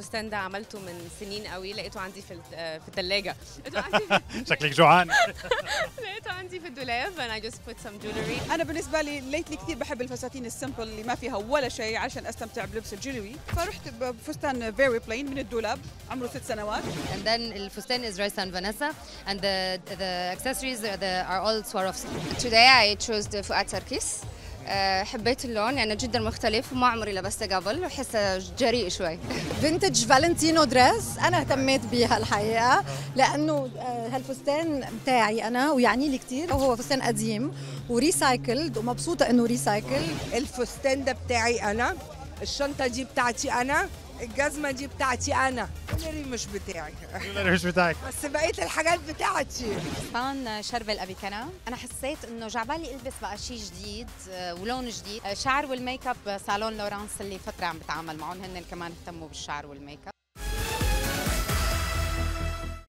الفستان ده عملته من سنين قوي لقيته عندي في في الثلاجه شكلك جوعان. لقيته عندي في الدولاب and I just put some jewelry. أنا بالنسبة لي lately كثير بحب الفساتين ال simple اللي ما فيها ولا شيء عشان أستمتع بلبس ال jewelry فرحت بفستان very plain من الدولاب عمره ست سنوات. And then الفستان is Raisa and Vanessa and the the accessories are, the, are all Swarovski. Today I chose the فؤاد سركيس أه، حبيت اللون يعني جدا مختلف وما عمري لبسته قبل وحسه جريء شوي. فينتج فالنتينو دريس أنا اهتميت بيها الحقيقة لأنه آه، هالفستان بتاعي أنا ويعني لي كثير وهو فستان قديم وريسايكلد ومبسوطة إنه ريسايكل الفستان ده بتاعي أنا الشنطة دي بتاعتي أنا الجزمة دي بتاعتي أنا. الجولري مش بتاعي الجولري مش بتاعك؟ بس بقيه الحاجات بتاعتي. فستان شرب الابيكنا أنا حسيت إنه جعبالي البس بقى شيء جديد آه، ولون جديد. آه، شعر والميك أب صالون لورانس اللي فترة عم بتعامل معهم هن كمان اهتموا بالشعر والميك أب.